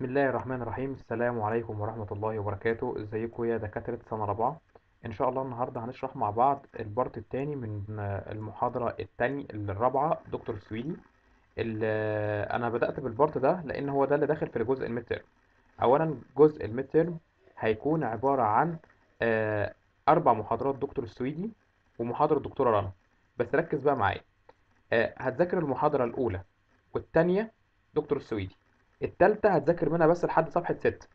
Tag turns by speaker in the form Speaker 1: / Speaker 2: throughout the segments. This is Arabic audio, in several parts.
Speaker 1: بسم الله الرحمن الرحيم. السلام عليكم ورحمة الله وبركاته. ازيكم يا دكاترة سنة رابعة. إن شاء الله النهاردة هنشرح مع بعض ال part التاني من المحاضرة التاني الرابعة دكتور سويدي. اللي أنا بدأت بال part ده لأن هو ده اللي داخل في الجزء ال midterm اولا جزء ال midterm هيكون عبارة عن آه، أربع محاضرات دكتور السويدي ومحاضرة دكتورة رنا. بس ركز بقى معايا. آه، هتذاكر المحاضرة الأولى والتانية دكتور السويدي التالتة هتذاكر منها بس لحد صفحة ستة.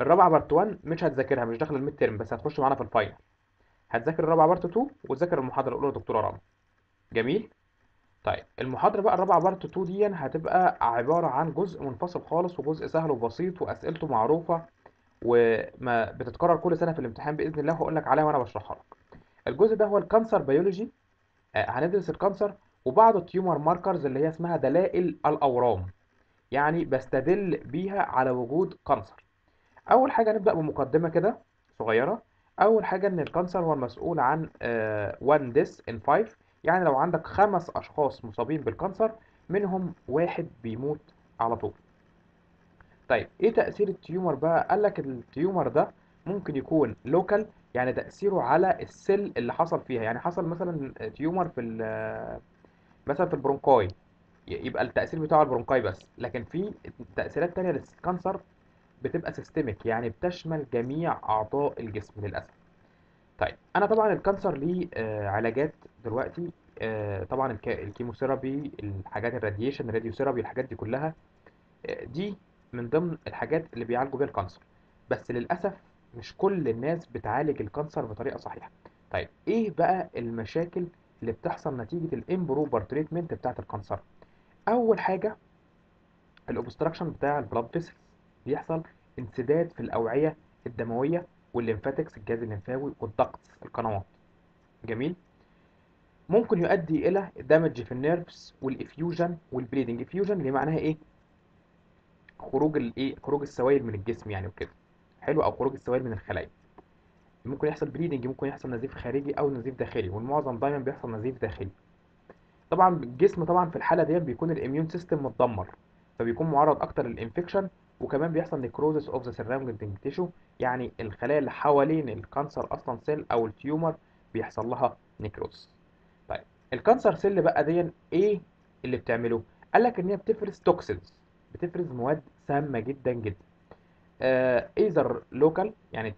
Speaker 1: الرابعة part 1 مش هتذاكرها مش داخل ال midterm بس هتخش معانا في ال final. هتذاكر الرابعة part 2 وتذاكر المحاضرة الأولى دكتورة رنا جميل؟ طيب المحاضرة بقى الرابعة part 2 دي هتبقى عبارة عن جزء منفصل خالص وجزء سهل وبسيط وأسئلته معروفة وما بتتكرر كل سنة في الامتحان بإذن الله وهقول لك عليها وأنا بشرحها لك. الجزء ده هو ال cancer biology. آه، هندرس ال cancer وبعض ال tumor markers اللي هي اسمها دلائل الأورام. يعني بستدل بيها على وجود كانسر. أول حاجة نبدأ بمقدمة كده صغيرة. أول حاجة إن ال cancer هو المسؤول عن 1 death in 5 يعني لو عندك خمس أشخاص مصابين بال cancer منهم واحد بيموت على طول. طيب إيه تأثير ال tumor بقى؟ قال لك ال tumor ده ممكن يكون local يعني تأثيره على ال cell اللي حصل فيها. يعني حصل مثلا tumor في ال- مثلا في ال bronchi يبقى التأثير بتاعه ال bronchi بس. لكن في تأثيرات تانية لل cancer بتبقى systemic يعني بتشمل جميع أعضاء الجسم للأسف. طيب أنا طبعا ال cancer ليه آه، علاجات دلوقتي آه، طبعا الك- ال chemotherapy الحاجات ال radiation ال radiotherapy الحاجات دي كلها آه، دي من ضمن الحاجات اللي بيعالجوا بيها ال cancer. بس للأسف مش كل الناس بتعالج ال cancer بطريقة صحيحة. طيب إيه بقى المشاكل اللي بتحصل نتيجة ال improper treatment بتاعت ال cancer؟ أول حاجة ال obstruction بتاع ال blood vessels بيحصل انسداد في الأوعية الدموية وال lymphatics الجهاز الليمفاوي والضغط القنوات. جميل؟ ممكن يؤدي إلى damage في ال nerves وال effusion وال bleeding effusion اللي معناها إيه؟ خروج الايه خروج السوائل من الجسم يعني وكده. حلو؟ أو خروج السوائل من الخلايا. ممكن يحصل bleeding ممكن يحصل نزيف خارجي أو نزيف داخلي والمعظم دايما بيحصل نزيف داخلي. طبعا الجسم طبعا في الحالة دي بيكون ال immune system متدمر فبيكون معرض أكتر لل infection وكمان بيحصل necrosis of the surrounding tissue يعني الخلايا اللي حوالين ال cancer أصلا cell أو ال tumor بيحصل لها necrosis طيب ال cancer cell بقى دي إيه اللي بتعمله؟ قال لك إن هي بتفرز toxins بتفرز مواد سامة جدا جدا. either local يعني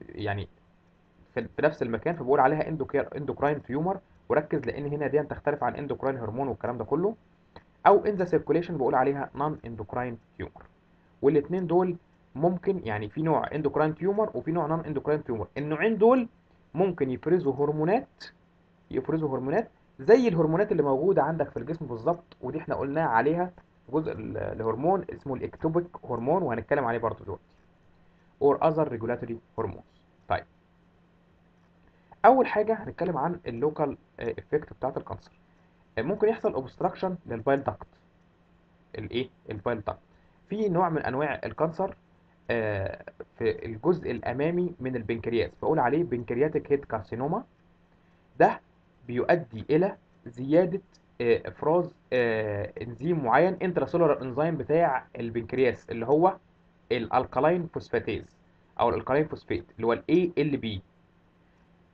Speaker 1: يعني في نفس المكان فبقول عليها endocrine tumor وركز لأن هنا دي تختلف عن endocrine hormone والكلام ده كله. أو in the circulation بقول عليها non endocrine tumor والاثنين دول ممكن يعني في نوع endocrine tumor وفي نوع non endocrine tumor النوعين دول ممكن يفرزوا هرمونات يفرزوا هرمونات زي الهرمونات اللي موجودة عندك في الجسم بالظبط ودي إحنا قلنا عليها جزء ال- الهرمون اسمه ال ectopic hormone وهنتكلم عليه برضه دلوقتي. Or other regulatory hormones أول حاجة هنتكلم عن ال local effect بتاعت ال cancer ممكن يحصل obstruction لل bile duct الايه ال bile duct في نوع من أنواع ال cancer آه، في الجزء الأمامي من البنكرياس. بقول عليه pancreatic head carcinoma ده بيؤدي إلى زيادة آه، إفراز آه، إنزيم معين intracellular enzyme بتاع البنكرياس اللي هو ال alkaline phosphatase أو ال alkaline phosphate اللي هو ال ALP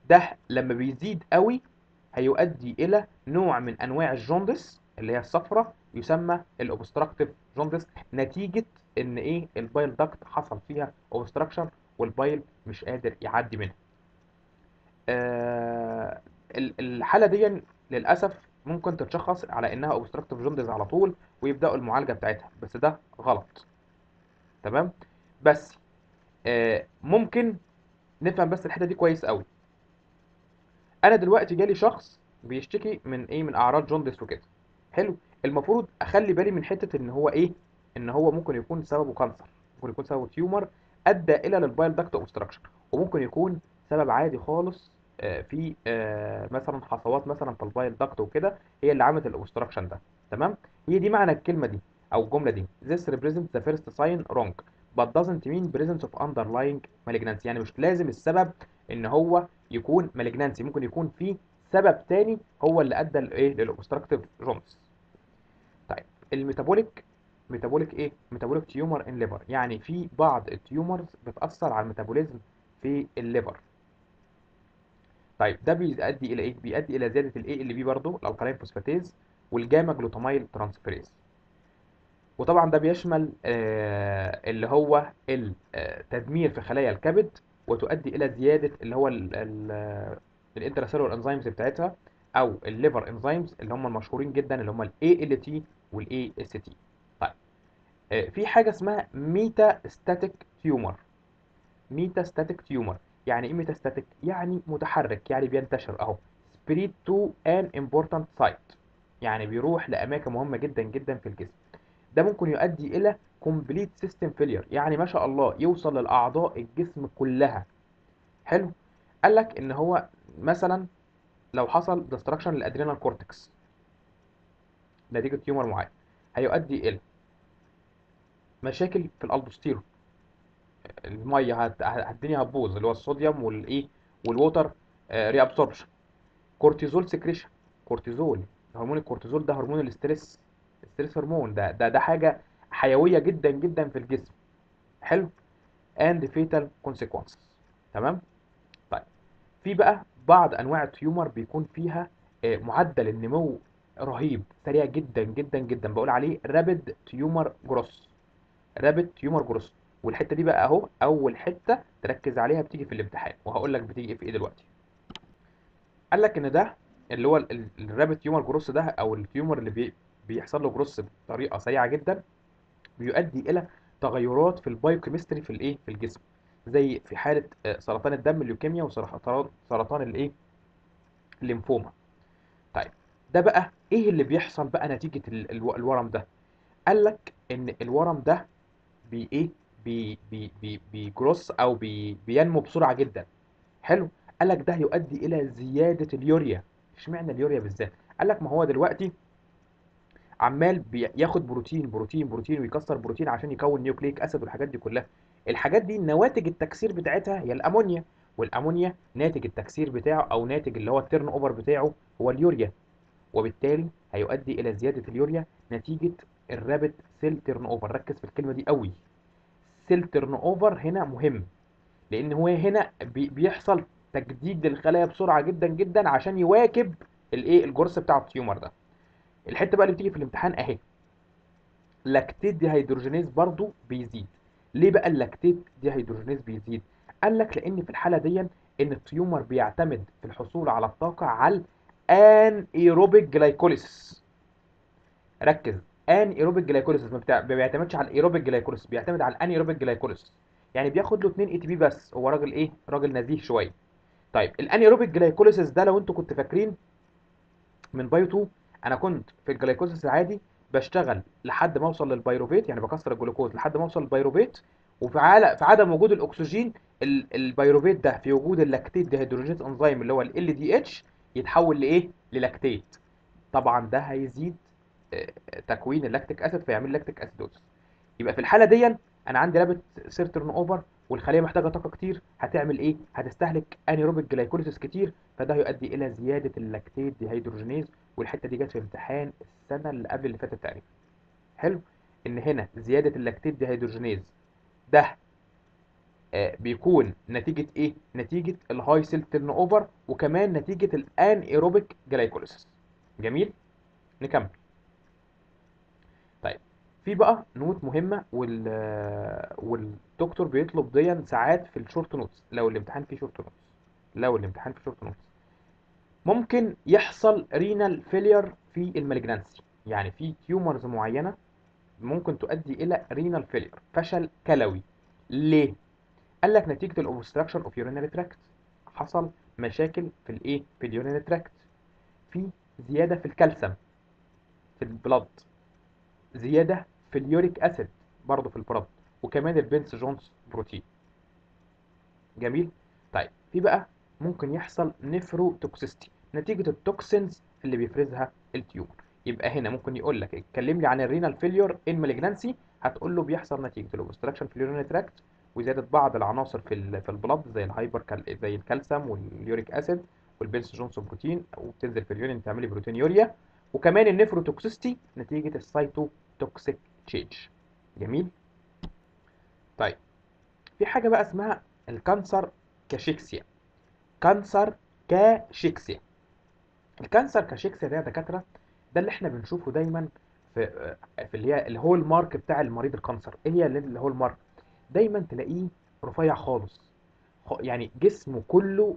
Speaker 1: ده لما بيزيد قوي هيؤدي إلى نوع من أنواع ال jaundice اللي هي الصفرة يسمى ال obstructive jaundice نتيجة إن إيه؟ ال bile duct حصل فيها obstruction وال bile مش قادر يعدي منها. آه ال- الحالة دي للأسف ممكن تتشخص على إنها obstructive jaundice على طول ويبدأوا المعالجة بتاعتها بس ده غلط. تمام؟ بس آه ممكن نفهم بس الحتة دي كويس قوي. أنا دلوقتي جالي شخص بيشتكي من إيه من أعراض jaundice وكده. حلو. المفروض أخلي بالي من حتة إن هو إيه؟ إن هو ممكن يكون سببه cancer ممكن يكون سببه tumor أدى إلى لل bile duct obstruction وممكن يكون سبب عادي خالص آه، في آه، مثلا حصوات مثلا في ال bile duct وكده هي اللي عملت ال obstruction ده. تمام؟ هي دي معنى الكلمة دي أو الجملة دي. This represents the first sign wrong but doesn't mean presence of underlying malignancy. يعني مش لازم السبب إن هو يكون malignancy ممكن يكون في سبب تاني هو اللي أدى لايه لل obstructive jaundice طيب ال metabolic metabolic إيه؟ metabolic tumor in liver يعني في بعض ال tumors بتأثر على ال metabolism في ال liver. طيب ده بيؤدي إلى إيه؟ بيؤدي إلى زيادة ال ALP برضه ال alkaline phosphatase وال gamma glutamyl transferase وطبعا ده بيشمل آه اللي هو التدمير في خلايا الكبد وتؤدي إلى زيادة اللي هو ال intracellular enzymes بتاعتها أو ال liver enzymes اللي هم المشهورين جدا اللي هم ال ALT وال AST طيب آه في حاجة اسمها metastatic tumor metastatic tumor يعني إيه metastatic يعني متحرك يعني بينتشر أهو. spread to an important site يعني بيروح لأماكن مهمة جدا جدا في الجسم. ده ممكن يؤدي إلى complete system failure يعني ما شاء الله يوصل للأعضاء الجسم كلها. حلو؟ قال لك إن هو مثلا لو حصل destruction لل adrenal cortex نتيجة tumor معين. هيؤدي إلى مشاكل في الالدوستيرون المية هت... الدنيا هتبوظ اللي هو الصوديوم والايه وال water reabsorption cortisol secretion كورتيزول هرمون الكورتيزول ده هرمون ال stress ال stress هرمون. ده ده ده حاجة حيوية جدا جدا في الجسم. حلو. and fatal consequences تمام؟ طيب. في بقى بعض أنواع ال tumor بيكون فيها معدل النمو رهيب سريع جدا جدا جدا. بقول عليه rapid tumor growth rapid tumor growth والحتة دي بقى أهو أول حتة تركز عليها بتيجي في الامتحان. وهقول لك بتيجي في إيه دلوقتي. قال لك إن ده اللي هو ال rapid tumor growth ده أو ال tumor اللي بي بيحصل له جروس بطريقة سريعة جدا بيؤدي إلى تغيرات في ال biochemistry في الإيه؟ في الجسم. زي في حالة سرطان الدم الليوكيميا وسرطان سرطان الإيه؟ الليمفوما. طيب ده بقى إيه اللي بيحصل بقى نتيجة الورم ده؟ قال لك إن الورم ده بي إيه؟ بي بي بي بيجروس أو بي بينمو بسرعة جدا. حلو. قال لك ده هيؤدي إلى زيادة اليوريا. إشمعنى اليوريا بالذات؟ قال لك ما هو دلوقتي عمال بياخد بروتين بروتين بروتين ويكسر بروتين عشان يكون nucleic acid والحاجات دي كلها. الحاجات دي نواتج التكسير بتاعتها هي الأمونيا والأمونيا ناتج التكسير بتاعه أو ناتج اللي هو ال turnover بتاعه هو اليوريا وبالتالي هيؤدي إلى زيادة اليوريا نتيجة ال rapid cell turnover ركز في الكلمة دي قوي. cell turnover هنا مهم لأن هو هنا بيحصل تجديد للخلايا بسرعة جدا جدا عشان يواكب الايه ال growth بتاع ال tumor ده. الحتة بقى اللي بتيجي في الامتحان أهي. lactate dehydrogenase برضو بيزيد. ليه بقى ال lactate dehydrogenase بيزيد؟ قال لك لأن في الحالة دي إن ال tumor بيعتمد في الحصول على الطاقة على ال anaerobic glycolysis ركز anaerobic glycolysis ما بيعتمدش على ال aerobic glycolysis بيعتمد على ال anaerobic glycolysis يعني بياخد له 2 ATP بس هو راجل إيه؟ راجل نزيه شوية. طيب ال anaerobic glycolysis ده لو أنتوا كنتوا فاكرين من bio 2 أنا كنت في ال glycolysis العادي بشتغل لحد ما أوصل لل pyruvate يعني بكسر الجلوكوز لحد ما أوصل لل pyruvate وفي. في عدم وجود الأكسجين ال... ال pyruvate ده في وجود ال lactate dehydrogenase إنزيم اللي هو LDH يتحول لإيه؟ لل lactate. طبعا ده هيزيد تكوين ال lactic acid فيعمل lactic acidosis. يبقى في الحالة دي أنا عندي rapid cell turnover والخلية محتاجة طاقة كتير هتعمل إيه؟ هتستهلك anaerobic glycolysis كتير فده هيؤدي إلى زيادة ال lactate dehydrogenase والحتة دي جت في امتحان السنة اللي قبل اللي فاتت تقريبا. حلو؟ إن هنا زيادة ال lactate dehydrogenase ده آه بيكون نتيجة إيه؟ نتيجة ال high cell turnover وكمان نتيجة ال anaerobic glycolysis جميل؟ نكمل. طيب في بقى note مهمة وال والدكتور بيطلب دي ساعات في ال short notes لو الامتحان فيه short notes لو الامتحان فيه short notes ممكن يحصل renal failure في ال malignancy يعني في tumors معينة ممكن تؤدي إلى renal failure فشل كلوي. ليه؟ قال لك نتيجة ال obstruction of urinary tract حصل مشاكل في الإيه؟ في ال urinary tract في زيادة في الكالسيوم في ال blood زيادة في ال uric acid برضه في ال blood وكمان ال Bence Jones بروتين. جميل؟ طيب في بقى ممكن يحصل nephrotoxicity نتيجة ال toxins اللي بيفرزها ال tumor. يبقى هنا ممكن يقول لك اتكلم لي عن ال renal failure in malignancy هتقول له بيحصل نتيجة ال obstruction في ال urinary tract وزياده بعض العناصر في في ال blood زي ال hypercal زي الكالسيوم وال uric acid وال Bence Jones بروتين وبتنزل في ال urine تعملي proteinuria وكمان ال nephrotoxicity نتيجة ال cytotoxic change جميل؟ طيب في حاجة بقى اسمها ال cancer cachexia. cancer cachexia ال cancer cachexia ده يا دكاترة ده اللي إحنا بنشوفه دايما في في اللي هي ال hallmark بتاع المريض ال cancer. إيه هي ال hallmark دايما تلاقيه رفيع خالص. يعني جسمه كله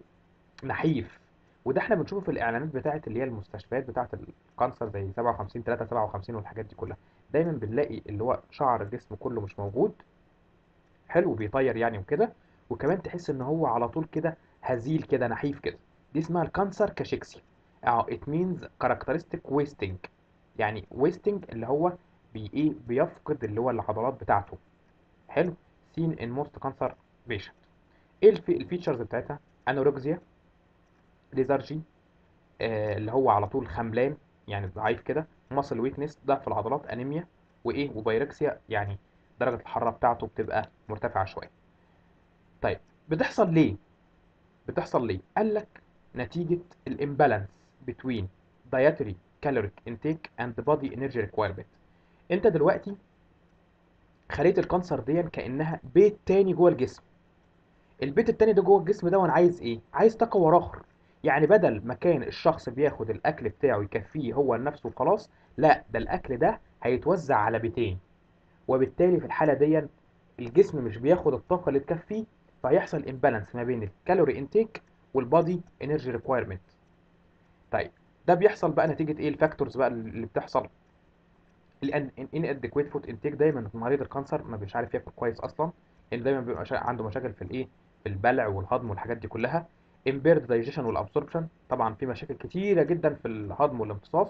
Speaker 1: نحيف. وده إحنا بنشوفه في الإعلانات بتاعت اللي هي المستشفيات بتاعت ال cancer زي 57 3 57 والحاجات دي كلها. دايما بنلاقي اللي هو شعر الجسم كله مش موجود. حلو بيطير يعني وكده. وكمان تحس إن هو على طول كده هزيل كده نحيف كده. دي اسمها ال cancer cachexia آه it means characteristic wasting. يعني wasting اللي هو بي إيه بيفقد اللي هو العضلات بتاعته. حلو؟ seen in most cancer patient. إيه ال في ال features بتاعتها؟ anorexia lethargy آه اللي هو على طول خملان يعني ضعيف كده muscle weakness ضعف العضلات انيميا وإيه؟ و pyrexia يعني درجة الحرارة بتاعته بتبقى مرتفعة شوية. طيب بتحصل ليه؟ بتحصل ليه قال لك نتيجة ال imbalance between dietary caloric intake and body energy requirement. انت دلوقتي خلية ال cancer دي كأنها بيت تاني جوه الجسم. البيت التاني ده جوه الجسم ده وأنا عايز إيه؟ عايز طاقة وراخر يعني بدل ما كان الشخص بياخد الأكل بتاعه يكفيه هو لنفسه وخلاص لا ده الأكل ده هيتوزع على بيتين. وبالتالي في الحالة دي الجسم مش بياخد الطاقة اللي تكفيه فهيحصل imbalance ما بين ال calorie intake وال body energy requirement طيب ده بيحصل بقى نتيجة إيه؟ ال factors بقى اللي بتحصل. ال inadequate food intake دايما مريض ال cancer ما بيش عارف ياكل كويس أصلا لأن دايما بيبقى. عنده مشاكل في الإيه؟ في البلع والهضم والحاجات دي كلها. impaired digestion وال absorption طبعا في مشاكل كتيرة جدا في الهضم والامتصاص.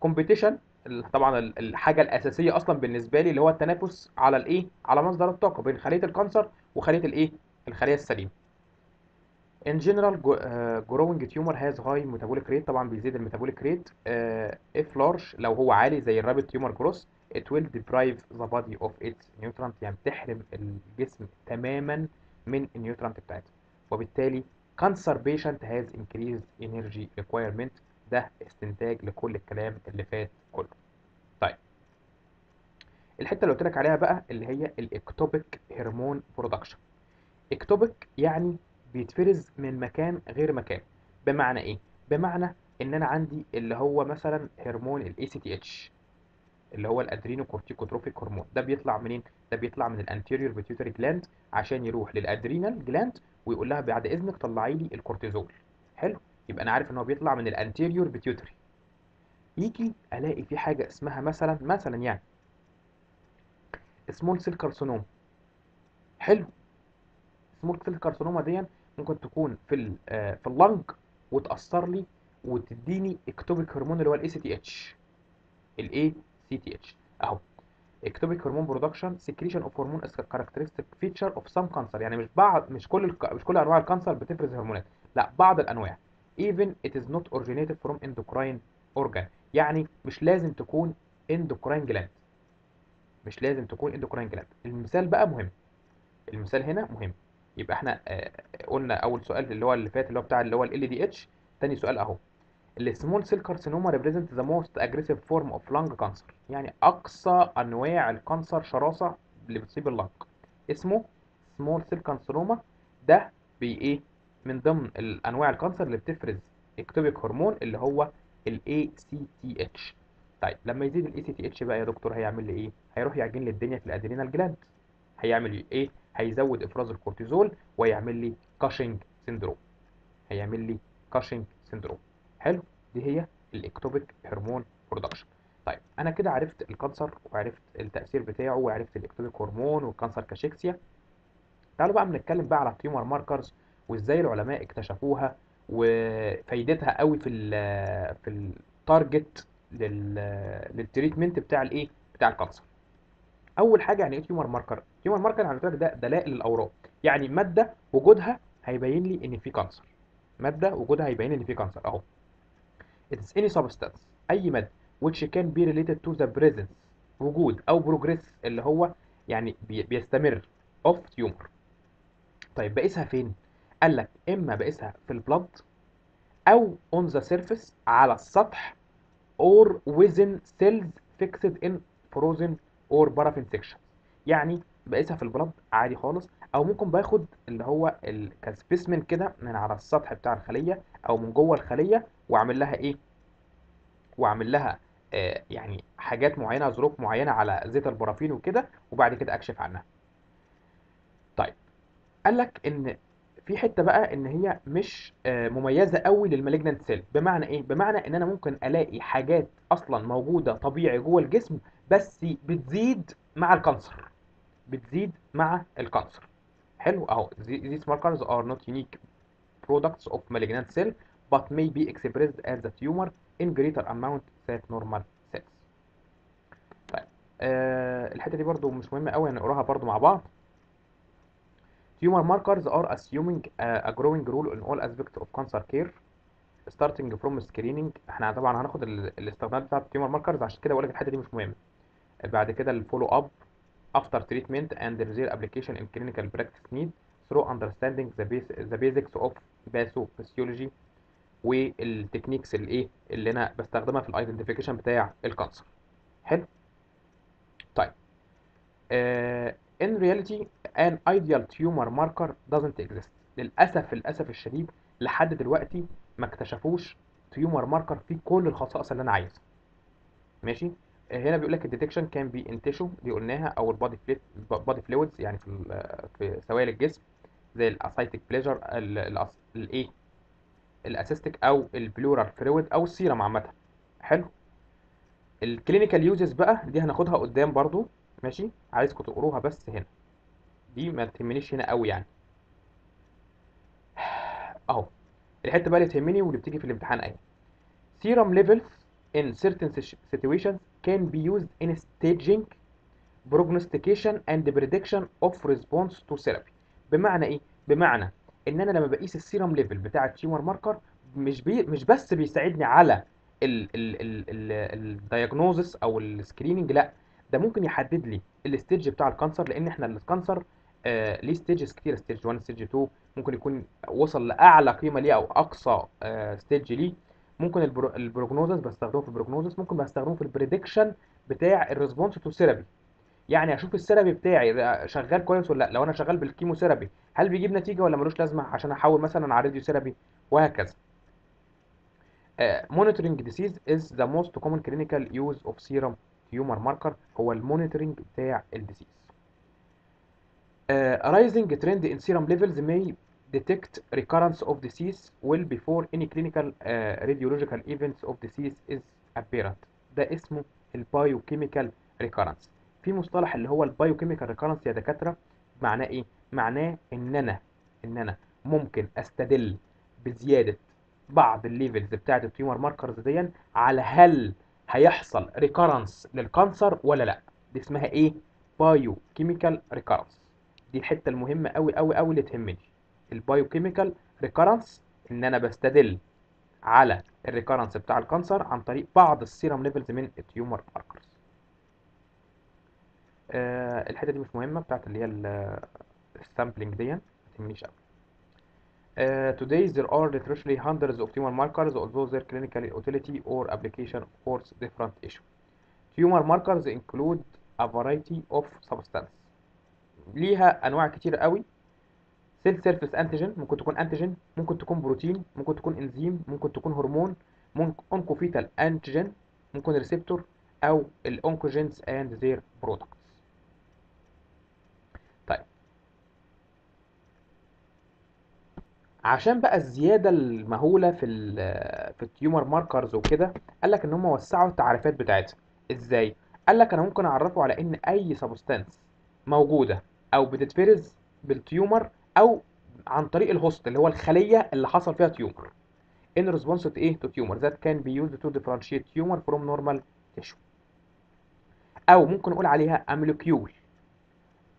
Speaker 1: competition طبعا ال- الحاجة الأساسية أصلا بالنسبة لي اللي هو التنافس على الإيه؟ على مصدر الطاقة بين خلية ال cancer وخلية الإيه؟ الخلية السليمة. In general, uh, growing tumor has high metabolic rate. طبعا بيزيد ال metabolic rate uh, if large لو هو عالي زي ال rapid tumor growth it will deprive the body of its nutrient. يعني بتحرم الجسم تماما من ال nutrient بتاعتها. وبالتالي cancer patient has increased energy requirement. ده استنتاج لكل الكلام اللي فات كله. طيب. الحتة اللي قلت لك عليها بقى اللي هي ال ectopic hormone production ectopic يعني بيتفرز من مكان غير مكان. بمعنى إيه؟ بمعنى إن أنا عندي اللي هو مثلا هرمون ال ACTH اللي هو ال adrenocorticotrophic hormone. ده بيطلع منين؟ ده بيطلع من ال anterior pituitary gland عشان يروح لل adrenal gland ويقول لها بعد إذنك طلعي لي الكورتيزول. حلو؟ يبقى أنا عارف إن هو بيطلع من ال anterior pituitary يجي ألاقي في حاجة اسمها مثلا مثلا يعني small cell carcinoma حلو؟ small cell carcinoma دي ممكن تكون في آه، في ال lung وتأثر لي وتديني ectopic hormone اللي هو الاي سي تي اتش الاي سي تي اتش أهو. ectopic hormone production secretion of hormone is characteristic feature of some cancer يعني مش بعض مش كل الك... مش كل أنواع ال cancer بتفرز هرمونات. لا بعض الأنواع. Even it is not originated from endocrine organ. يعني مش لازم تكون endocrine gland. مش لازم تكون endocrine gland. المثال بقى مهم. المثال هنا مهم. يبقى إحنا آه، قلنا أول سؤال اللي هو اللي فات اللي هو بتاع اللي هو ال DH تاني سؤال أهو. ال small cell carcinoma represent the most aggressive form of lung cancer يعني أقصى أنواع ال cancer شراسة اللي بتصيب ال lung. اسمه small cell carcinoma ده بي إيه؟ من ضمن الأنواع ال cancer اللي بتفرز ectopic hormone اللي هو ال ACTH طيب لما يزيد ال ACTH بقى يا دكتور هيعمل لي إيه؟ هيروح يعجن لي الدنيا في ال adrenal gland. هيعمل إيه؟ هيزود إفراز الكورتيزول ويعمل لي Cushing syndrome هيعمل لي Cushing syndrome حلو دي هي ال ectopic hormone production طيب أنا كده عرفت ال cancer وعرفت التأثير بتاعه وعرفت ال ectopic hormone وال cancer cachexia. تعالوا بقى بنتكلم بقى على ال tumor markers وإزاي العلماء اكتشفوها وفايدتها قوي في ال في ال target لل لل treatment بتاع الإيه؟ بتاع ال cancer. أول حاجة يعني إيه tumor marker tumor marker قلت لك ده دلائل الاورام يعني مادة وجودها هيبين لي إن في cancer مادة وجودها هيبين لي إن في cancer أهو. Is any substance. أي مادة. which can be related to the presence. وجود أو progress اللي هو يعني بي بيستمر of tumor. طيب بقيسها فين؟ قال لك إما بقيسها في ال blood أو on the surface على السطح or within cells fixed in frozen or paraffin section يعني بقيسها في ال blood عادي خالص أو ممكن باخد اللي هو ال specimen كده من على السطح بتاع الخلية أو من جوه الخلية وأعمل لها إيه؟ وأعمل لها آه يعني حاجات معينة ظروف معينة على زيت البرافين وكده وبعد كده أكشف عنها. طيب قال لك إن في حتة بقى إن هي مش آه، مميزة قوي لل malignant cell بمعنى إيه؟ بمعنى إن أنا ممكن ألاقي حاجات أصلا موجودة طبيعي جوه الجسم بس بتزيد مع ال cancer بتزيد مع ال cancer حلو اهو these markers are not unique products of malignant cell but may be expressed as a tumor in greater amount than normal cells طيب آه الحته دي برضو مش مهمه قوي هنقراها برضو مع بعض Tumor markers are assuming a, growing role in all aspects of cancer care starting from screening إحنا طبعا هناخد ال- الاستخدامات بتاعت التيومر ماركرز عشان كده بقول لك الحته دي مش مهمه بعد كده الفولو اب after treatment and their application in clinical practice need through understanding the, base, the basics of pathophysiology وال techniques الايه اللي أنا بستخدمها في ال identification بتاع ال cancer حلو؟ طيب. آه in reality an ideal tumor marker doesn't exist. للأسف للأسف الشديد لحد دلوقتي ما اكتشفوش tumor marker فيه كل الخصائص اللي أنا عايزها. ماشي؟ هنا بيقول لك ال detection can be in tissue دي قلناها أو ال body fluid body fluids يعني في في سوائل الجسم زي ال ascitic بليجر الايه ال ascitic أو ال pleural fluid أو السيرم عامة. حلو. ال clinical uses بقى دي هناخدها قدام برضو. ماشي؟ عايزكم تقروها بس هنا. دي ما تهمنيش هنا قوي يعني. اهو. الحتة بقى اللي تهمني واللي بتيجي في الامتحان أهي. serum levels in certain situ- situations can be used in staging prognostication and prediction of response to therapy. بمعنى إيه؟ بمعنى ان أنا لما بقيس ال serum level بتاع ال tumor marker مش بي مش بس بيساعدني على ال diagnosis أو ال screening لأ ده ممكن يحدد لي ال stage بتاع ال cancer لأن إحنا ال cancer آه ليه stages كتير. stage 1 stage 2 ممكن يكون وصل لأعلى قيمة ليه أو أقصى آه stage ليه. ممكن ال pro ال prognosis بستخدمه في ال prognosis ممكن بستخدمه في ال prediction بتاع ال response to therapy. يعني أشوف ال therapy بتاعي شغال كويس ولا لأ؟ لو أنا شغال بال chemotherapy هل بيجيب نتيجة ولا ملوش لازمة عشان أحول مثلا على radiotherapy وهكذا؟ monitoring disease is the most common clinical use of serum tumor marker هو ال monitoring بتاع ال disease. Uh, rising trend in serum levels detect recurrence of disease well before any clinical uh, radiological events of disease is apparent. ده اسمه ال biochemical recurrence. في مصطلح اللي هو ال biochemical recurrence يا دكاترة معناه إيه؟ معناه إن أنا إن أنا ممكن أستدل بزيادة بعض ال levels بتاعت ال tumor markers دي على هل هيحصل recurrence لل cancer ولا لأ. دي اسمها إيه؟ biochemical recurrence. دي الحتة المهمة قوي قوي قوي اللي تهمني ال biochemical recurrence إن أنا بستدل على ال recurrence بتاع ال cancer عن طريق بعض ال serum levels من ال tumor markers. آه الحتة دي مش مهمة بتاعت اللي هي ال sampling دي ما تهمنيش قوي Uh, today there are literally hundreds of tumor markers although their clinical utility or application of course different issue. Tumor markers include a variety of substances. ليها أنواع كتير قوي cell surface antigen ممكن تكون antigen ممكن تكون بروتين ممكن تكون انزيم ممكن تكون هرمون ممكن oncofetal antigen ممكن receptor أو ال oncogenes and their products طيب. عشان بقى الزيادة المهولة في في ال tumor markers وكده قال لك إن هم وسعوا التعريفات بتاعتها. إزاي؟ قال لك أنا ممكن أعرفه على إن أي substance موجودة أو بتتفرز بال tumor أو عن طريق ال host اللي هو الخليه اللي حصل فيها tumor in response to إيه to tumor that can be used to differentiate tumor from normal tissue أو ممكن نقول عليها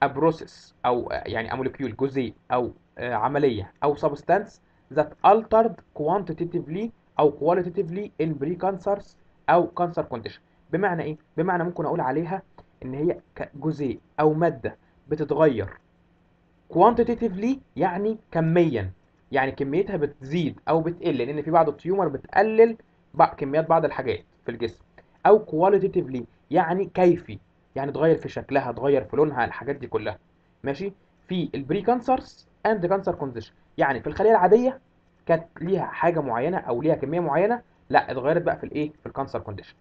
Speaker 1: a process أو يعني molecule جزيء أو آه، عمليه أو substance that altered quantitatively أو qualitatively in precancers أو cancer condition بمعنى إيه بمعنى ممكن أقول عليها ان هي جزيء أو ماده بتتغير quantitatively يعني كميا. يعني كميتها بتزيد أو بتقل لأن في بعض التيومر بتقلل كميات بعض الحاجات في الجسم. أو qualitatively يعني كيفي يعني تغير في شكلها تغير في لونها الحاجات دي كلها. ماشي؟ في ال precancerous and cancer condition يعني في الخلية العادية كانت ليها حاجة معينة أو ليها كمية معينة لا اتغيرت بقى في الايه في ال cancer condition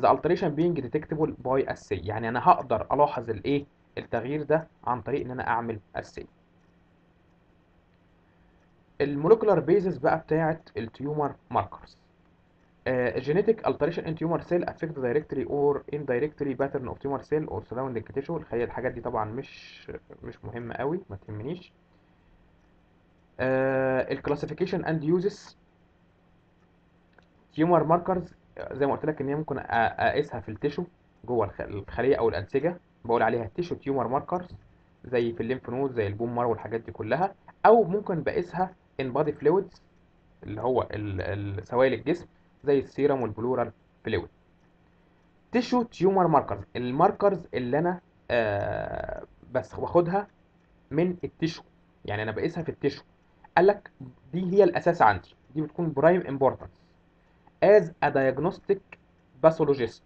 Speaker 1: the alteration being detectable by assay. يعني أنا هقدر ألاحظ الايه التغيير ده عن طريق إن أنا أعمل assay ال molecular basis بقى بتاعت ال tumor markers. genetic alteration in tumor cell affect directly or indirectly pattern of tumor cell or surrounding tissue. الحقيقة الحاجات دي طبعا مش مش مهمة قوي ما تهمنيش. ال classification and uses tumor markers زي ما قلت لك إن هي ممكن أقيسها في ال tissue جوه الخلية أو الأنسجة. بقول عليها tissue tumor markers زي في ال lymph node زي ال bone marrow والحاجات دي كلها أو ممكن بقيسها in body fluids اللي هو سوائل الجسم زي ال serum وال pleural fluid tissue tumor markers ال markers اللي أنا آه بس باخدها من ال tissue يعني أنا بقيسها في ال tissue. قال لك دي هي الأساس عندي دي بتكون prime importance as a diagnostic pathologist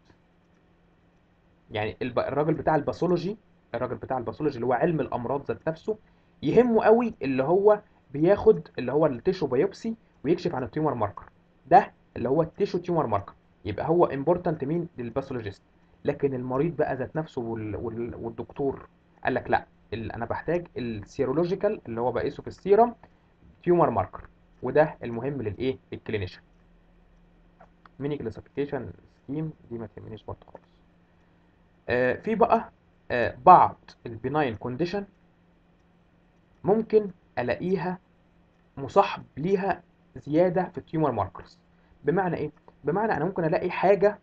Speaker 1: يعني الراجل بتاع ال pathology الراجل بتاع ال pathology اللي هو علم الأمراض ذات نفسه يهمه قوي اللي هو بياخد اللي هو ال tissue biopsy ويكشف عن ال tumor marker ده اللي هو ال tissue tumor marker يبقى هو important مين؟ لل pathologist. لكن المريض بقى ذات نفسه وال... وال... والدكتور قال لك لا. أنا بحتاج ال serological اللي هو بقيسه في ال serum tumor marker وده المهم للإيه؟ لل clinician many classification scheme دي ما تهمنيش برضه خالص. في بقى آه بعض ال benign condition ممكن ألاقيها مصاحب ليها زيادة في ال tumor markers بمعنى إيه؟ بمعنى أنا ممكن ألاقي حاجة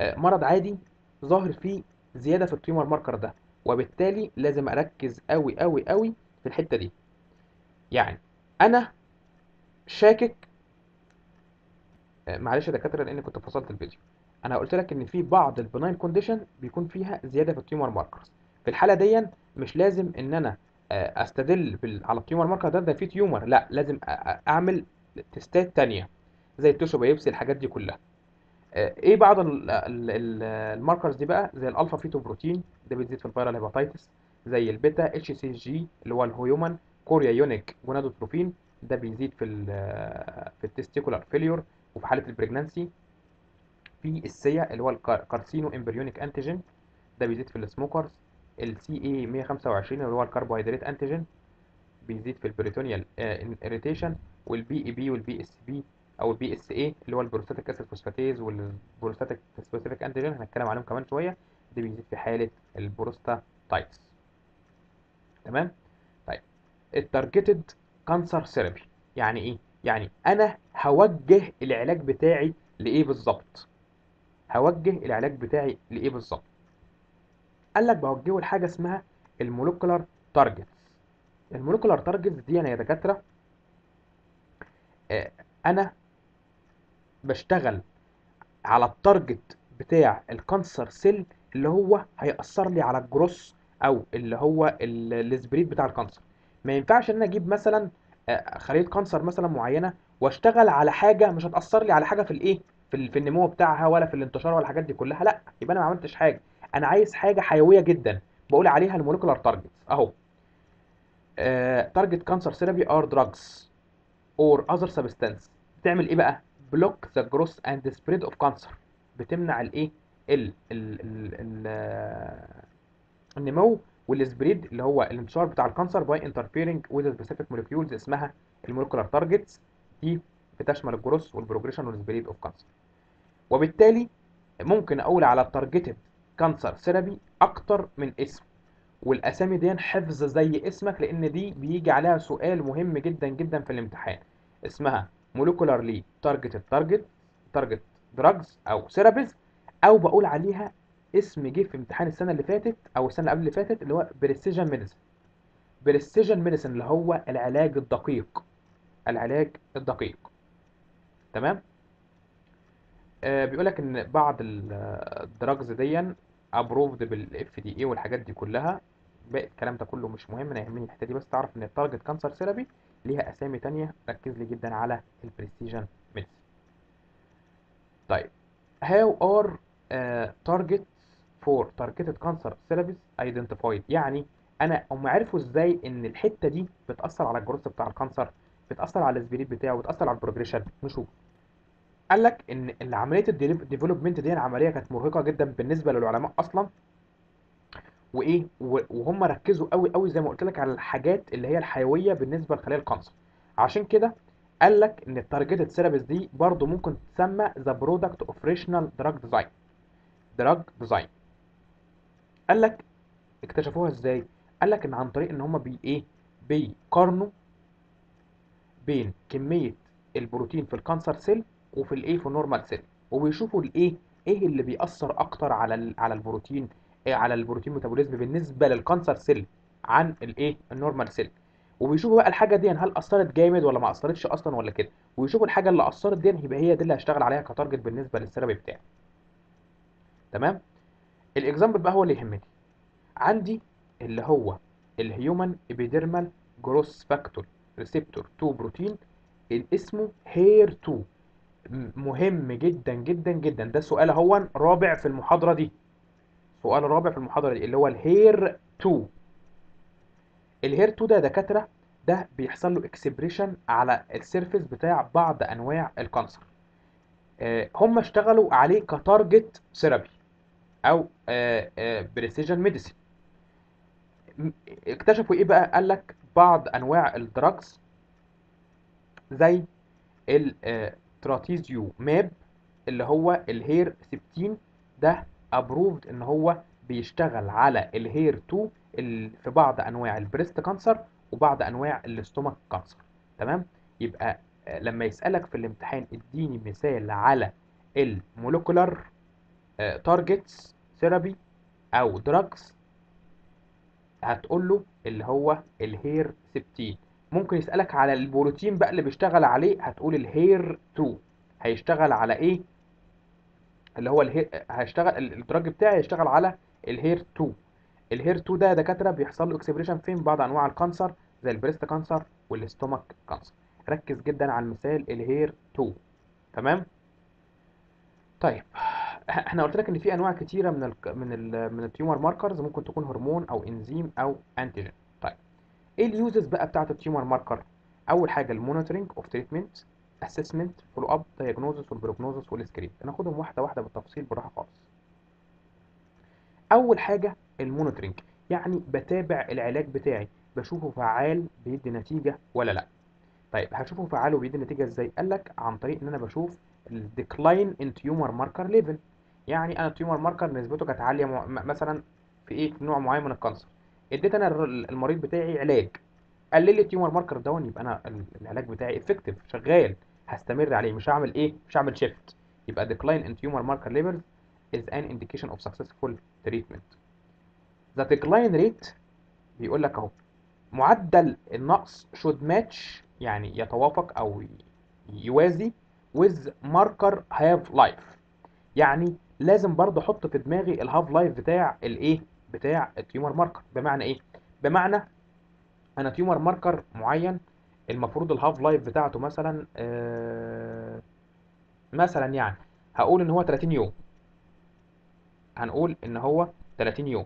Speaker 1: آه مرض عادي ظاهر فيه زيادة في ال tumor marker ده وبالتالي لازم أركز قوي قوي قوي في الحتة دي. يعني أنا شاكك معلش يا دكاترة لأن كنت فصلت الفيديو. أنا قلت لك إن في بعض ال benign condition بيكون فيها زيادة في ال tumor markers في الحالة دي مش لازم إن أنا أستدل بال... على ال tumor marker ده ده فيه tumor لا لازم أعمل test ات تانية زي ال tissue biopsy الحاجات دي كلها. إيه بعض ال markers دي بقى؟ زي ال alpha fetoprotein ده بيزيد في ال viral hepatitis. زي ال beta hCG اللي هو ال human chorionic gonadotropin ده بيزيد في ال في ال testicular failure وفي حالة ال pregnancy في ال CEA اللي هو ال carcinoembryonic antigen. ده بيزيد في ال smokers. ال CA 125 اللي هو ال carbohydrate antigen. بيزيد في ال peritoneal irritation وال PAP وال PSP أو ال PSA اللي هو ال prostatic acid phosphatase وال prostatic specific antigen. هنتكلم عليهم كمان شوية. ده بيزيد في حالة ال prostatitis. تمام؟ طيب. ال targeted cancer therapy يعني إيه؟ يعني أنا هوجه العلاج بتاعي لإيه بالظبط؟ هوجه العلاج بتاعي لإيه بالظبط؟ قال لك بوجهه لحاجة اسمها ال molecular targets. ال molecular targets دي أنا يا دكاترة آه أنا بشتغل على ال target بتاع ال cancer cell اللي هو هيأثر لي على الجروس أو اللي هو ال spread بتاع ال cancer. ما ينفعش إن أنا أجيب مثلا خلية cancer مثلا معينة وأشتغل على حاجة مش هتأثر لي على حاجة في الإيه؟ في, في النمو بتاعها ولا في الانتشار ولا الحاجات دي كلها لا يبقى أنا ما عملتش حاجة. أنا عايز حاجة حيوية جدا بقول عليها ال molecular targets أهو. target cancer therapy are drugs or other substance بتعمل إيه بقى؟ block the growth and spread of cancer بتمنع الايه ال ال ال ال النمو وال spread اللي هو الانتشار بتاع ال cancer by interfering with specific molecules اسمها ال molecular targets دي بتشمل ال growth وال progression وال spread of cancer وبالتالي ممكن أقول على ال targeted cancer therapy أكتر من اسم. والاسامي دي حفظ زي اسمك لأن دي بيجي عليها سؤال مهم جدا جدا في الامتحان. اسمها molecularly targeted target target drugs أو therapies أو بقول عليها اسم جه في امتحان السنة اللي فاتت أو السنة اللي قبل اللي فاتت اللي هو precision medicine precision medicine اللي هو العلاج الدقيق العلاج الدقيق. تمام؟ آه بيقول لك إن بعض ال drugs دي approved بال FDA والحاجات دي كلها. باقي الكلام ده كله مش مهم أنا يهمني الحتة دي بس تعرف إن ال target cancer therapy ليها أسامي تانية ركز لي جدا على ال precision medicine طيب are uh, targets for targeted cancer therapies identified يعني أنا هم عرفوا إزاي إن الحتة دي بتأثر على ال growth بتاع ال cancer بتأثر على ال spread بتاعه بتأثر على ال progression نشوف. قال لك إن عملية ال development دي عمليه كانت مرهقة جدا بالنسبة للعلماء أصلا. وإيه؟ وهم ركزوا قوي قوي زي ما قلت لك على الحاجات اللي هي الحيوية بالنسبة لخلايا ال cancer عشان كده قال لك إن ال targeted therapies دي برضو ممكن تسمى the product of rational drug design drug design قال لك اكتشفوها إزاي؟ قال لك إن عن طريق إن هم بي إيه؟ بيقارنوا بين كمية البروتين في ال cancer cell وفي الايه في ال normal cell وبيشوفوا الايه إيه اللي بيأثر أكتر على على البروتين إيه على البروتين metabolism بالنسبة لل cancer cell عن الايه ال normal cell وبيشوفوا بقى الحاجة دي هل أثرت جامد ولا ما أثرتش أصلا ولا كده. ويشوفوا الحاجة اللي أثرت دي يبقى هي دي اللي هشتغل عليها ك target بالنسبة لل therapy بتاعي. تمام؟ ال example بقى هو اللي يهمني. عندي اللي هو ال human epidermal growth factor receptor 2 بروتين اسمه HER 2 مهم جدا جدا جدا. ده سؤال هو رابع في المحاضرة دي. سؤال رابع في المحاضرة دي اللي هو ال HER 2 ال HER 2 ده يا دكاترة ده بيحصل له expression على ال surface بتاع بعض أنواع ال cancer آه هم اشتغلوا عليه ك target therapy أو precision medicine اكتشفوا إيه بقى؟ قال لك بعض أنواع ال drugs زي التراتيزيو ماب اللي هو الهير 16 ده approved إن هو بيشتغل على ال HER 2 في بعض أنواع ال breast cancer وبعض أنواع ال stomach cancer. تمام؟ يبقى لما يسألك في الامتحان اديني مثال على ال molecular targets therapy أو drugs هتقول له اللي هو الهير 16 ممكن يسألك على البروتين بقى اللي بيشتغل عليه هتقول ال HER 2 هيشتغل على إيه؟ اللي هو ال HER هيشتغل ال drug بتاعي هيشتغل على ال HER 2 ال HER 2 ده دكاترة بيحصل له expression فين؟ بعض أنواع ال cancer زي ال breast cancer وال stomach cancer. ركز جدا على المثال ال HER 2 تمام؟ طيب إحنا قلت لك إن في أنواع كتيرة من ال من ال من ال tumor markers ممكن تكون هرمون أو انزيم أو antigen إيه ال uses بقى بتاعة ال tumor marker؟ أول حاجة ال monitoring of treatment assessment follow up diagnosis وال prognosis وال screen هناخدهم واحدة واحدة بالتفصيل بالراحة خالص. أول حاجة ال monitoring يعني بتابع العلاج بتاعي بشوفه فعال بيدي نتيجة ولا لأ. طيب هشوفه فعال وبيدي نتيجة إزاي؟ قال لك عن طريق إن أنا بشوف ال decline in tumor marker level يعني أنا ال tumor marker نسبته كانت عالية. مثلا في إيه في نوع معين من ال cancer. اديت أنا المريض بتاعي علاج. قلل لي ال tumor marker down يبقى أنا العلاج بتاعي effective شغال. هستمر عليه مش هعمل إيه؟ مش هعمل shift يبقى decline in tumor marker levels is an indication of successful treatment. The decline rate بيقول لك اهو. معدل النقص should match يعني يتوافق أو يوازي with marker half life. يعني لازم برضه أحط في دماغي ال half life بتاع الايه؟ بتاع ال tumor marker. بمعنى إيه؟ بمعنى أنا tumor marker معين المفروض ال half life بتاعته مثلا آه مثلا يعني هقول إن هو 30 يوم. هنقول إن هو 30 يوم.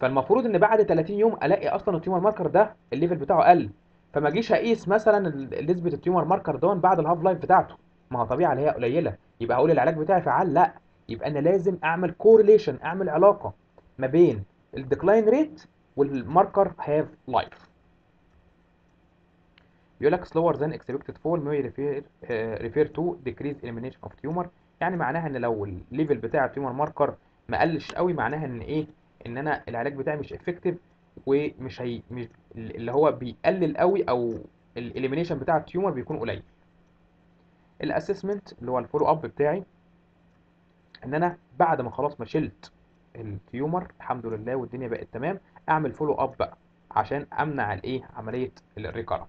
Speaker 1: فالمفروض إن بعد 30 يوم ألاقي أصلا ال tumor marker ده ال level بتاعه قل فما أجيش أقيس مثلا نسبة ال tumor marker دون بعد ال half life بتاعته. ما هو طبيعي اللي هي قليلة. يبقى هقول العلاج بتاعي فعال لا يبقى أنا لازم أعمل correlation أعمل علاقة ما بين ال decline rate وال marker half life. بيقول لك slower than expected fall may refer uh, refer to decreased elimination of tumor. يعني معناها إن لو ال level بتاع ال tumor marker ما قلش قوي معناها إن إيه؟ إن أنا العلاج بتاعي مش effective ومش هي مش اللي هو بيقلل قوي أو ال elimination بتاع ال tumor بيكون قليل. ال assessment اللي هو ال follow up بتاعي إن أنا بعد ما خلاص ما شلت ال tumor الحمد لله والدنيا بقت تمام أعمل follow up بقى عشان أمنع الإيه؟ عملية ال recurrence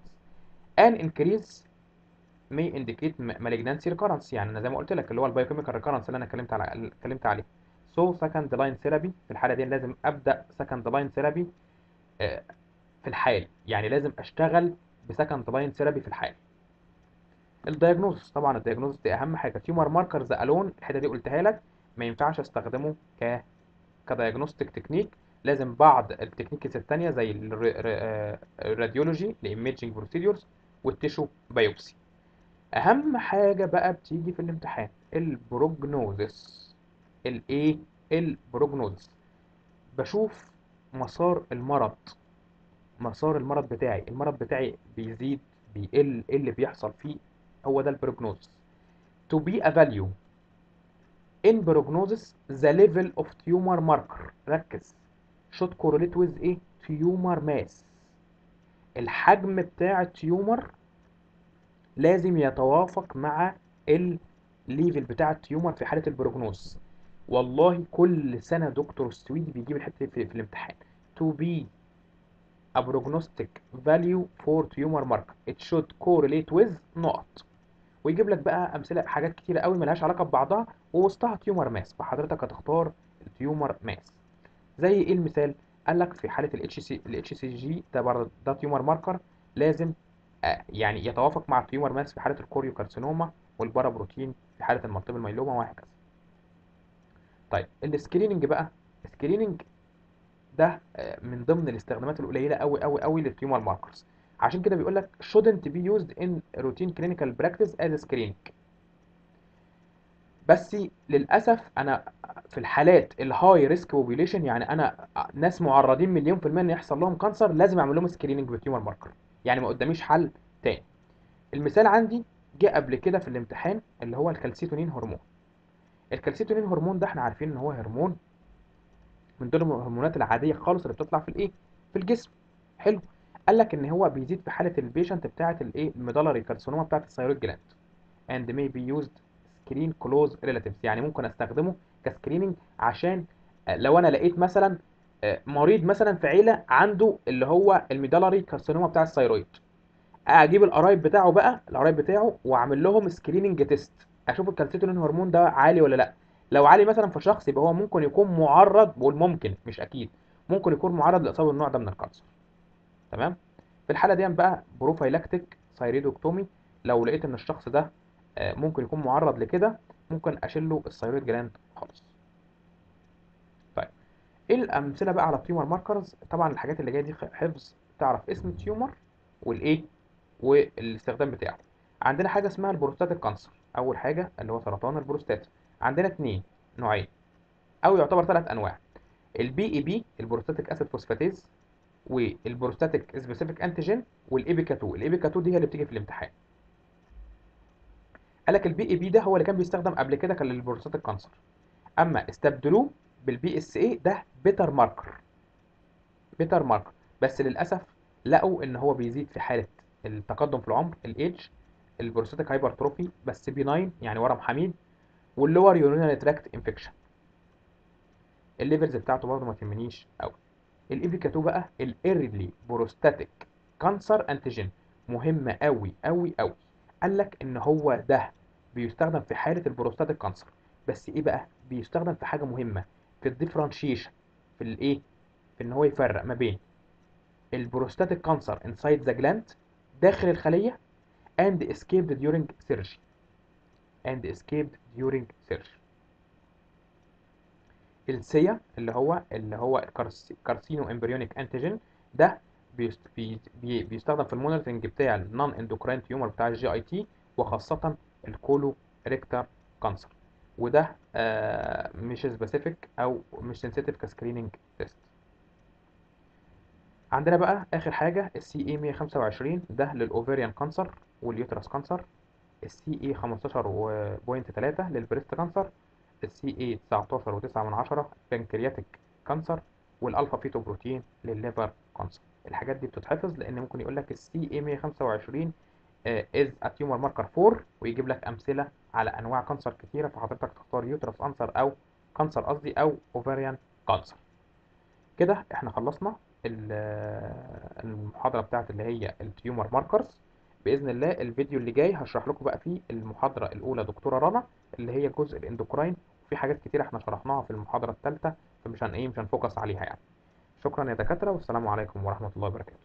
Speaker 1: an increase may indicate malignancy recurrence يعني أنا زي ما قلت لك اللي هو ال biochemical recurrence اللي أنا اتكلمت على اتكلمت عليه. So second line therapy في الحالة دي لازم أبدأ second line therapy في الحال يعني لازم أشتغل ب second line therapy في الحال ال diagnosis طبعا ال diagnosis دي أهم حاجة. tumor markers alone الحتة دي قلتها لك ما ينفعش أستخدمه ك ك diagnostic technique لازم بعض ال techniques التانية زي ال radiology ال imaging procedures وال tissue biopsy أهم حاجة بقى بتيجي في الامتحان ال prognosis. الايه ال prognosis بشوف مسار المرض. مسار المرض بتاعي. المرض بتاعي بيزيد بيقل إيه اللي بيحصل فيه؟ هو ده ال prognosis. To be a value. In prognosis the level of tumor marker. ركز. should correlate with إيه tumor mass. الحجم بتاع ال tumor لازم يتوافق مع ال level بتاع ال tumor في حالة ال prognosis والله كل سنة دكتور السويدي بيجيب الحتة دي في, في الامتحان. To be a prognostic value for tumor marker. It should correlate with نقط ويجيب لك بقى أمثلة حاجات كتيرة قوي ملهاش علاقة ببعضها ووسطها tumor mass. فحضرتك هتختار ال tumor mass. زي إيه المثال؟ قال لك في حالة ال HC ال HCG ده برضه ده tumor marker لازم آه، يعني يتوافق مع ال tumor mass في حالة ال choriocarcinoma وال paraprotein في حالة ال multiple myeloma وهكذا. طيب ال screening بقى ال screening ده آه، من ضمن الاستخدامات القليلة قوي قوي قوي لل tumor markers. عشان كده بيقول لك shouldn't be used in routine clinical practice as screening. بس للأسف أنا في الحالات ال high risk population يعني أنا ناس معرضين مليون في المية إن يحصل لهم cancer لازم أعمل لهم screening ب tumor marker يعني ما قداميش حل تاني. المثال عندي جه قبل كده في الامتحان اللي هو الكالسيتونين هرمون الكالسيتونين هرمون ده إحنا عارفين إن هو هرمون من ضمن الهرمونات العادية خالص اللي بتطلع في الإيه؟ في الجسم. حلو. قال لك إن هو بيزيد في حالة ال patient بتاعة الإيه ال medullary carcinoma بتاعة ال thyroid gland and may be used screen close relatives. يعني ممكن أستخدمه ك screening عشان آه، لو أنا لقيت مثلا آه، مريض مثلا في عيلة عنده اللي هو ال medullary carcinoma بتاع ال thyroid. أجيب القرايب بتاعه بقى القرايب بتاعه وأعمل لهم screening test أشوف الكالسيتونين هرمون ده عالي ولا لأ. لو عالي مثلا في شخص يبقى هو ممكن يكون معرض بقول ممكن مش أكيد. ممكن يكون معرض لإصابة النوع ده من ال cancer تمام؟ في الحالة دي بقى prophylactic thyroidectomy لو لقيت إن الشخص ده آه، ممكن يكون معرض لكده ممكن اشيل له ال thyroid gland خالص. طيب إيه الأمثلة بقى على ال tumor markers طبعا الحاجات اللي جاية دي حفظ تعرف اسم ال tumor والإيه والاستخدام بتاعه. عندنا حاجة اسمها ال prostatic cancer أول حاجة اللي هو سرطان البروستاتا عندنا اتنين نوعين أو يعتبر ثلاث أنواع. ال PAP ال prostatic acid phosphatase وال prostatic specific antigen وال EPCA 2 ال EPCA 2 دي هي اللي بتيجي في الامتحان. قال لك ال PAP ده هو اللي كان بيستخدم قبل كده كان لل prostatic cancer. أما استبدلوه بال PSA ده better marker better marker بس للأسف لقوا إن هو بيزيد في حالة التقدم في العمر ال age ال prostatic hypertrophy بس benign يعني ورم حميد وال lower urinary tract infection ال levels بتاعته برضه ما تهمنيش قوي ال EPCA 2 بقى ال early prostatic cancer antigen مهم قوي قوي قوي قال لك إن هو ده بيستخدم في حالة ال prostatic cancer. بس إيه بقى؟ بيستخدم في حاجة مهمة في ال differentiation في الايه في إن هو يفرق ما بين ال prostatic cancer inside the gland داخل الخلية and escaped during surgery. and escaped during surgery. السيا اللي هو اللي هو carcinoembryonic antigen. ده بيست بي بي بيستخدم في ال monitoring بتاع ال non endocrine tumor بتاع ال GIT وخاصة ال colorectal cancer. وده آه مش specific أو مش sensitive ك screening test عندنا بقى آخر حاجة ال CA 125 ده لل ovarian cancer وال uterus cancer. ال CA 15.3 لل breast cancer. ال CA 19 و9 من عشرة pancreatic cancer وال alpha fetoprotein لل liver cancer الحاجات دي بتتحفظ لأن ممكن يقول لك ال CA 125 is a tumor marker for ويجيب لك أمثلة على أنواع cancer كتيرة فحضرتك تختار uterus cancer أو cancer قصدي أو ovarian cancer كده إحنا خلصنا المحاضرة بتاعت اللي هي ال tumor markers بإذن الله الفيديو اللي جاي هشرح لكم بقى فيه المحاضرة الأولى دكتورة رنا اللي هي جزء الإندوكراين وفي حاجات كتير إحنا شرحناها في المحاضرة الثالثه فمش هن إيه مش هنفوكس عليها يعني. شكرا يا دكاترة والسلام عليكم ورحمة الله وبركاته.